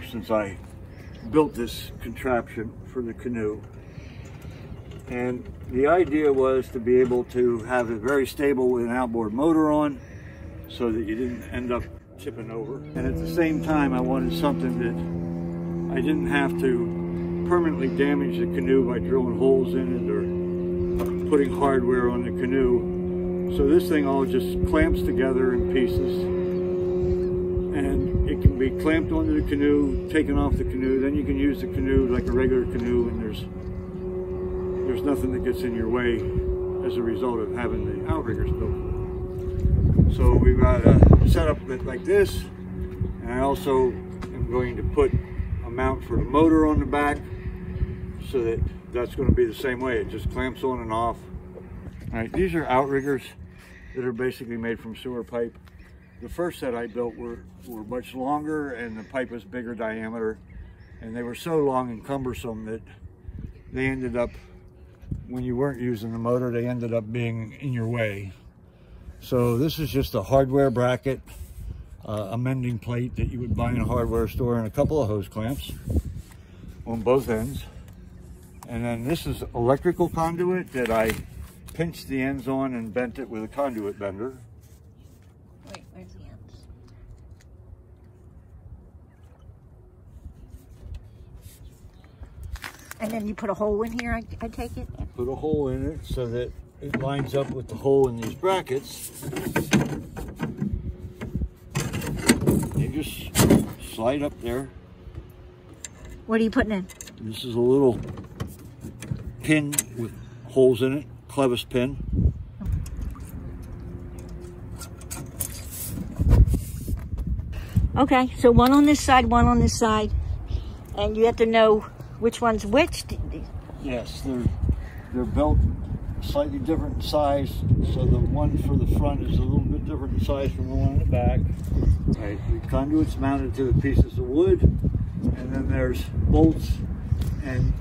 probably been 15 years or more since I built this contraption for the canoe. And the idea was to be able to have it very stable with an outboard motor on so that you didn't end up tipping over. And at the same time, I wanted something that I didn't have to permanently damage the canoe by drilling holes in it or putting hardware on the canoe. So this thing all just clamps together in pieces can be clamped onto the canoe, taken off the canoe, then you can use the canoe like a regular canoe and there's there's nothing that gets in your way as a result of having the outriggers built. So we've got a setup like this, and I also am going to put a mount for the motor on the back so that that's going to be the same way. It just clamps on and off. All right, these are outriggers that are basically made from sewer pipe. The first set I built were, were much longer and the pipe was bigger diameter and they were so long and cumbersome that they ended up when you weren't using the motor, they ended up being in your way. So this is just a hardware bracket, uh, a mending plate that you would buy in a hardware store and a couple of hose clamps on both ends. And then this is electrical conduit that I pinched the ends on and bent it with a conduit bender. Wait, where's the ends? And then you put a hole in here, I, I take it? Put a hole in it so that it lines up with the hole in these brackets. You just slide up there. What are you putting in? This is a little pin with holes in it, clevis pin. Okay, so one on this side, one on this side. And you have to know which one's which. Yes, they're they're built slightly different size, so the one for the front is a little bit different size from the one in the back. Right, the conduit's mounted to the pieces of wood, and then there's bolts and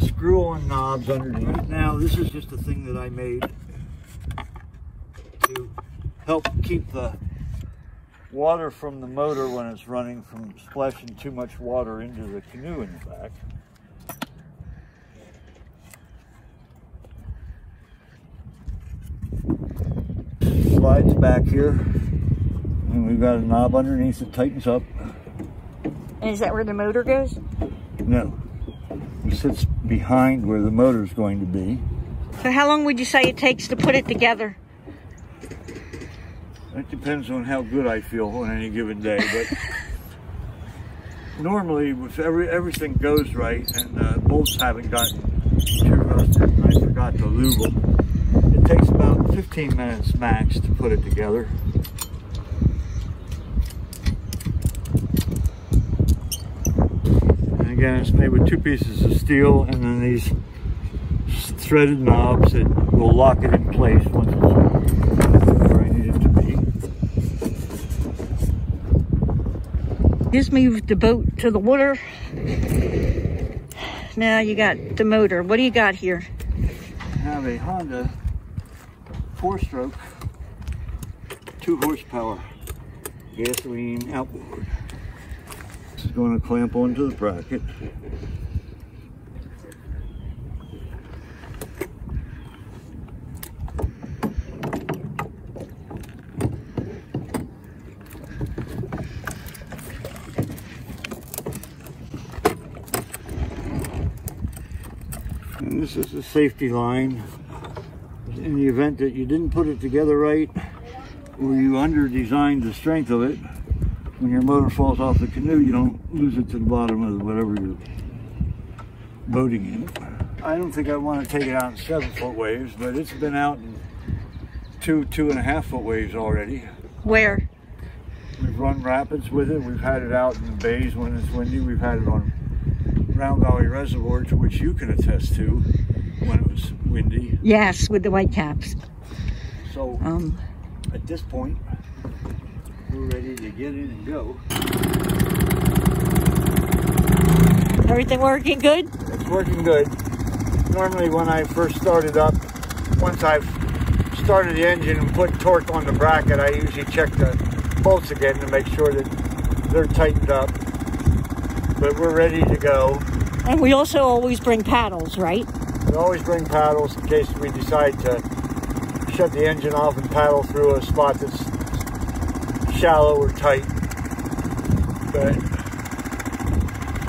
screw-on knobs underneath. Now, this is just a thing that I made to help keep the water from the motor when it's running from splashing too much water into the canoe in the back. Slides back here, and we've got a knob underneath that tightens up. And is that where the motor goes? No, it sits behind where the motor's going to be. So how long would you say it takes to put it together? It depends on how good I feel on any given day, but normally if every everything goes right and uh, bolts haven't gotten too rusted and I forgot to lube them, it takes about 15 minutes max to put it together. And again, it's made with two pieces of steel and then these threaded knobs that will lock it in place once it's where I need it to be. Just moved the boat to the water. Now you got the motor. What do you got here? I have a Honda four-stroke, two horsepower gasoline outboard. This is going to clamp onto the bracket. And this is the safety line. In the event that you didn't put it together right, or you under-designed the strength of it, when your motor falls off the canoe, you don't lose it to the bottom of whatever you're boating in. I don't think I want to take it out in seven foot waves, but it's been out in two, two and a half foot waves already. Where? We've run rapids with it. We've had it out in the bays when it's windy. We've had it on Round Valley Reservoir, to which you can attest to when it was windy. Yes, with the white caps. So Um, at this point, we're ready to get in and go. everything working good? It's working good. Normally when I first started up, once I've started the engine and put torque on the bracket, I usually check the bolts again to make sure that they're tightened up. But we're ready to go. And we also always bring paddles, right? We always bring paddles in case we decide to shut the engine off and paddle through a spot that's shallow or tight. But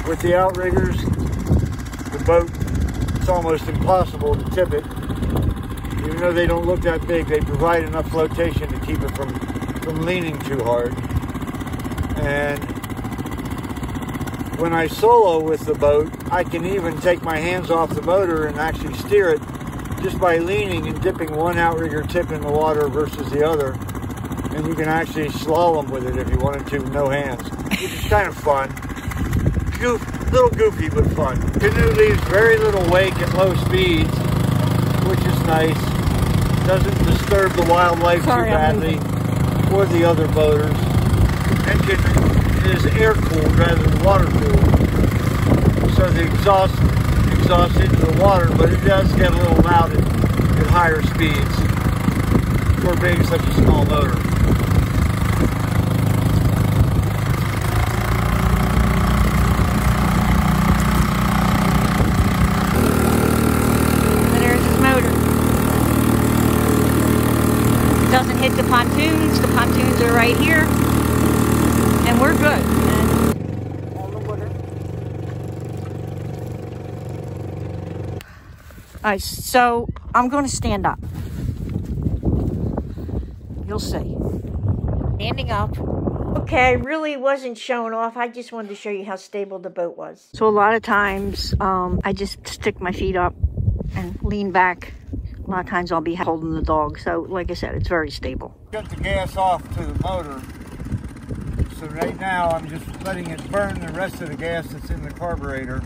with the outriggers, the boat, it's almost impossible to tip it. Even though they don't look that big, they provide enough flotation to keep it from, from leaning too hard. And when I solo with the boat, I can even take my hands off the motor and actually steer it just by leaning and dipping one outrigger tip in the water versus the other. And you can actually slalom with it if you wanted to, no hands, which is kind of fun. Goof, little goofy, but fun. Canoe leaves very little wake at low speeds, which is nice. Doesn't disturb the wildlife Sorry, too badly, or the other boaters. Engine is air cooled rather than water cooled. So the exhaust exhausts into the water, but it does get a little loud at, at higher speeds for being such a small motor. Doesn't hit the pontoons. The pontoons are right here. And we're good. And all the water. All right, so I'm going to stand up. You'll see. Standing up. Okay, I really wasn't showing off. I just wanted to show you how stable the boat was. So a lot of times, um, I just stick my feet up and lean back. A lot of times I'll be holding the dog. So like I said, it's very stable. Cut the gas off to the motor. So right now I'm just letting it burn the rest of the gas that's in the carburetor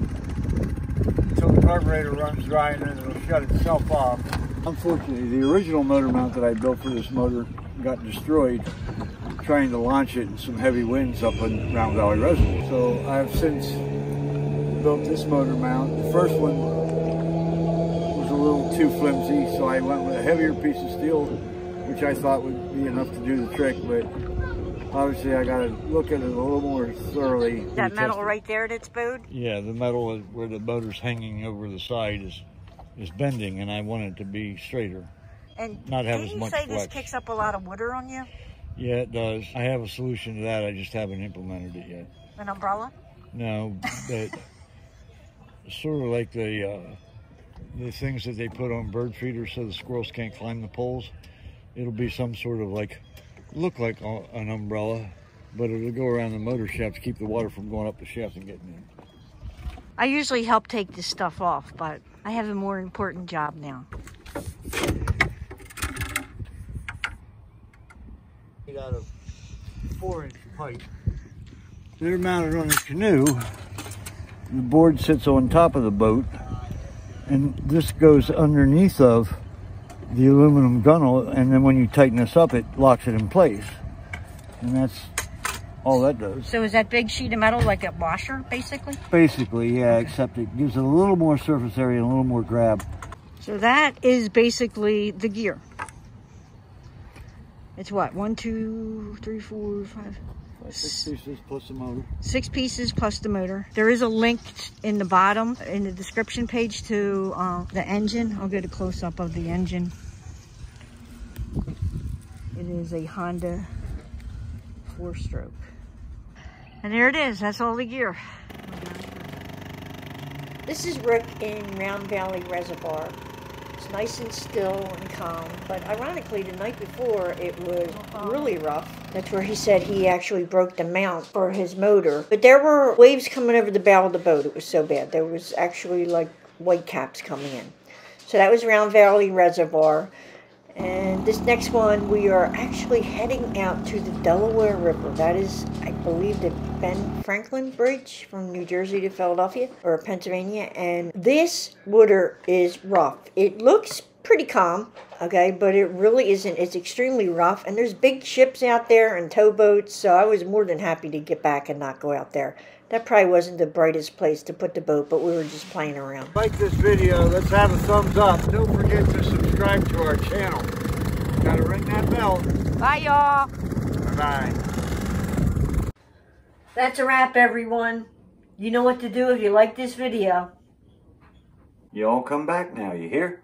until the carburetor runs dry and then it'll shut itself off. Unfortunately, the original motor mount that I built for this motor got destroyed trying to launch it in some heavy winds up in Round Valley Reservoir. So I've since built this motor mount. The first one was a little too flimsy, so I went with a heavier piece of steel, which I thought would be enough to do the trick, but obviously I gotta look at it a little more thoroughly. That metal it. right there that's bowed. Yeah, the metal where the motor's hanging over the side is is bending, and I want it to be straighter. And Not have didn't as you much say this kicks up a lot of water on you? Yeah, it does. I have a solution to that. I just haven't implemented it yet. An umbrella? No, but sort of like the uh, the things that they put on bird feeders so the squirrels can't climb the poles. It'll be some sort of like look like an umbrella, but it'll go around the motor shaft to keep the water from going up the shaft and getting in. I usually help take this stuff off, but I have a more important job now. Made out of four inch pipe. They're mounted on a canoe. The board sits on top of the boat, and this goes underneath of the aluminum gunnel, and then when you tighten this up, it locks it in place. And that's all that does. So is that big sheet of metal like a washer, basically? Basically, yeah, except it gives it a little more surface area and a little more grab. So that is basically the gear. It's what? One, two, three, four, five, Six pieces plus the motor. six pieces plus the motor. There is a link in the bottom in the description page to uh, the engine. I'll get a close up of the engine. It is a Honda four stroke. And there it is. That's all the gear. This is Rick in Round Valley Reservoir. It's nice and still and calm, but ironically, the night before it was really rough. That's where he said he actually broke the mount for his motor. But there were waves coming over the bow of the boat. It was so bad. There was actually like white caps coming in. So that was Round Valley Reservoir. And this next one, we are actually heading out to the Delaware River. That is, I believe, the Ben Franklin Bridge from New Jersey to Philadelphia or Pennsylvania. And this water is rough. It looks pretty calm, okay, but it really isn't. It's extremely rough. And there's big ships out there and towboats. So I was more than happy to get back and not go out there. That probably wasn't the brightest place to put the boat, but we were just playing around. Like this video, let's have a thumbs up. Don't forget to subscribe to our channel. Gotta ring that bell. Bye, y'all. Bye. That's a wrap, everyone. You know what to do if you like this video. You all come back now, you hear?